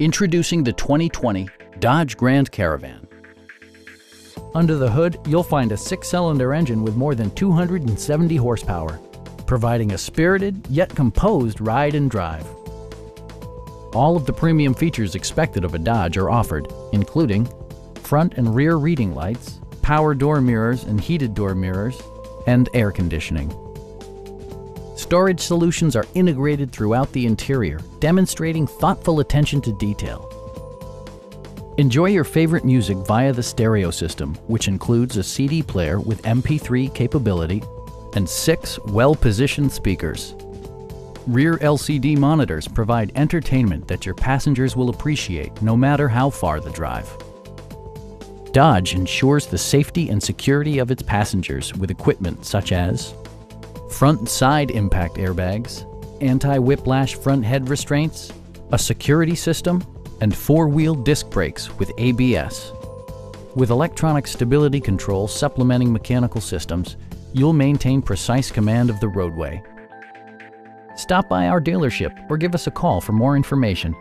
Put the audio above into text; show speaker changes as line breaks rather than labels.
Introducing the 2020 Dodge Grand Caravan.
Under the hood, you'll find a six-cylinder engine with more than 270 horsepower, providing a spirited yet composed ride and drive. All of the premium features expected of a Dodge are offered, including front and rear reading lights, power door mirrors and heated door mirrors, and air conditioning. Storage solutions are integrated throughout the interior, demonstrating thoughtful attention to detail. Enjoy your favorite music via the stereo system, which includes a CD player with MP3 capability and six well-positioned speakers. Rear LCD monitors provide entertainment that your passengers will appreciate no matter how far the drive. Dodge ensures the safety and security of its passengers with equipment such as front side impact airbags, anti-whiplash front head restraints, a security system, and four-wheel disc brakes with ABS. With electronic stability control supplementing mechanical systems, you'll maintain precise command of the roadway. Stop by our dealership or give us a call for more information.